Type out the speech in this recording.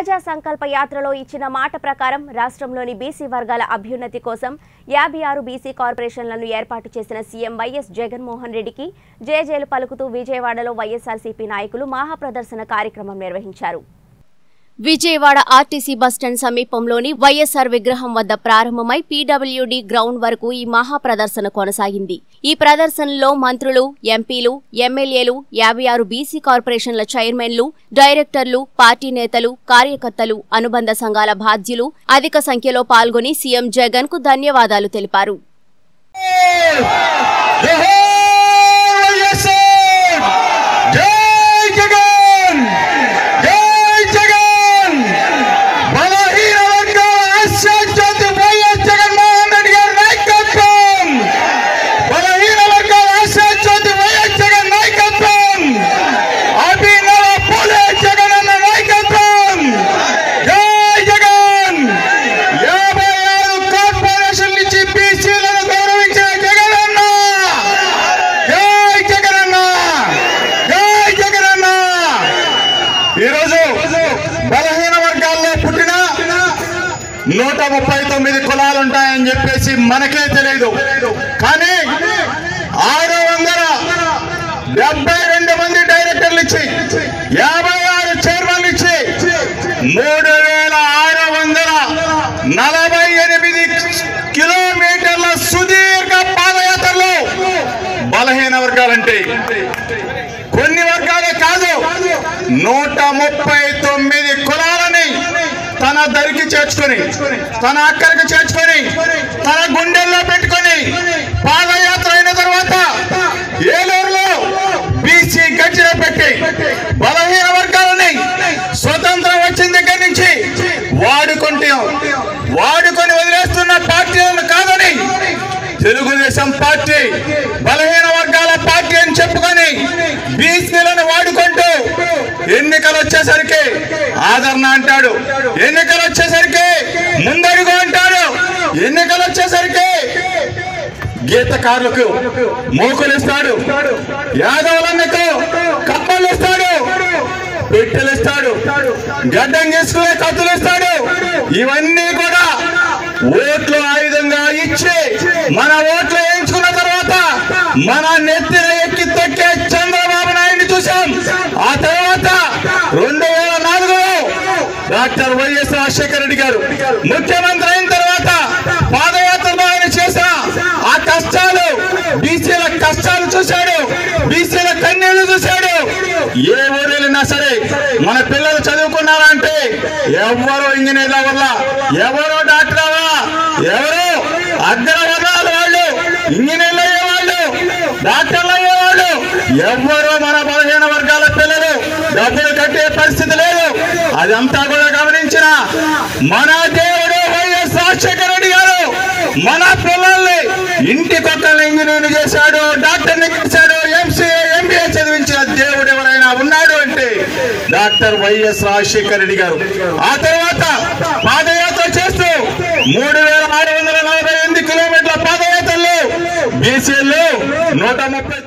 ప్రజా సంకల్ప యాత్రలో ఇచ్చిన మాట ప్రకారం రాష్ట్రంలోని బీసీ వర్గాల అభ్యున్నతి కోసం యాభై ఆరు బీసీ కార్పొరేషన్లను ఏర్పాటు చేసిన సీఎం వైఎస్ జగన్మోహన్ రెడ్డికి జేజేలు పలుకుతూ విజయవాడలో వైఎస్ఆర్సీపీ నాయకులు మహాప్రదర్శన కార్యక్రమం నిర్వహించారు. విజయవాడ ఆర్టీసీ బస్టాండ్ సమీపంలోని వైఎస్ఆర్ విగ్రహం వద్ద ప్రారంభమై పీడబ్ల్యూడీ గ్రౌండ్ వరకు ఈ మహా ప్రదర్శన కొనసాగింది. ఈ ప్రదర్శనలో మంత్రులు ఎంపీలు ఎమ్మెల్యేలు యాభై ఆరు బీసీ కార్పొరేషన్ల చైర్మన్లు డైరెక్టర్లు పార్టీ నేతలు కార్యకర్తలు అనుబంధ సంఘాల బాధ్యులు అధిక సంఖ్యలో పాల్గొని సీఎం జగన్కు ధన్యవాదాలు తెలిపారు జోహార్ వైఎస్ఆర్! జై జగన్! జై జగన్! బలహీన వర్గాల ఆశాజ్యోతి వైఎస్ జగన్మోహన్ రెడ్డి గారి నాయకత్వం! బలహీన వర్గాల ఆశాజ్యోతి వైఎస్ జగన్ నాయకత్వం! అభినవ పూలే జగనన్న నాయకత్వం! జై జగన్! యాభై ఆరు కార్పొరేషన్లు ఇచ్చి బీసీలను గౌరవించిన జగనన్న జై జగనన్న జై జగనన్న ఈరోజు బలహీన వర్గాల్లో పుట్టిన నూట ముప్పై తొమ్మిది కులాలు ఉంటాయని చెప్పేసి మనకే తెలియదు కానీ ఆరు వందల డెబ్బై రెండు మంది డైరెక్టర్లు ఇచ్చి యాభై ఆరు చైర్మన్లు ఇచ్చి మూడు వేల ఆరు వందల నలభై ఎనిమిది కిలోమీటర్ల సుదీర్ఘ పాదయాత్రలో బలహీన వర్గాలంటే కొన్ని వర్గాలే కాదు నూట ముప్పై తొమ్మిది తన దరికి చేర్చుకొని తన అక్కడికి చేర్చుకొని తన గుండెల్లో పెట్టుకొని పాదయాత్ర అయిన తర్వాత ఏలూరులో బీసీ గట్టిలో పెట్టి బలహీన వర్గాలని స్వతంత్రం వచ్చిన దగ్గర నుంచి వాడుకుంటే. వాడుకొని వదిలేస్తున్న పార్టీలను కాదని తెలుగుదేశం పార్టీ బలహీన వర్గాల పార్టీ అని చెప్పుకొని బీసీలను వాడుకుంటూ ఎన్నికలు వచ్చేసరికి ఆదరణ అంటాడు. ఎన్నికలు వచ్చేసరికి ముందడుగు అంటాడు. ఎన్నికలు వచ్చేసరికి గీతకారులకు మోకులు ఇస్తాడు. యాదవులకు కప్పలు ఇస్తాడు. పెట్టెలు ఇస్తాడు. గడ్డం తీసుకునే కత్తులు ఇస్తాడు. ఇవన్నీ కూడా ఓట్లు ఆయుధంగా ఇచ్చి మన ఓట్లు వేయించుకున్న తర్వాత మన నెత్తిని ఎక్కి తొక్కే చంద్రబాబు నాయుడిని చూసాం ఆ తర్వాత రెండు వేల నాలుగులో డాక్టర్ వైఎస్ రాజశేఖర రెడ్డి గారు ముఖ్యమంత్రి అయిన తర్వాత పాదయాత్రలో ఆయన చేసిన ఆ కష్టాలు బీసీల కష్టాలు చూశాడు బీసీల కన్నీళ్ళు చూశాడు. ఏ ఊరు వెళ్ళినా సరే మన పిల్లలు చదువుకున్నారంటే ఎవరో ఇంజనీర్ల వల్ల ఎవరో డాక్టర్ వల్ల ఎవరో అగ్రవర్ణాల వాళ్ళు ఇంజనీర్లు అయ్యేవాళ్ళు డాక్టర్లు అయ్యేవాళ్ళు ఎవరో మన బలహీన వర్గాల పిల్లలు డబ్బులు కట్టే పరిస్థితి అదంతా కూడా గమనించిన మన దేవుడు వైఎస్ రాజశేఖర రెడ్డి గారు మన పిల్లల్ని ఇంటికొక్కల్ని ఇంజనీర్ చేశాడు డాక్టర్ని చేశాడు ఎంసీఏ ఎంబీఏ చదివించిన దేవుడు ఎవరైనా ఉన్నాడు అంటే డాక్టర్ వైఎస్ రాజశేఖర రెడ్డి గారు. ఆ తర్వాత పాదయాత్ర చేస్తూ మూడు వేల ఆరు వందల నలభై ఎనిమిది కిలోమీటర్ల పాదయాత్రలు బీసీలు నూట ముప్పై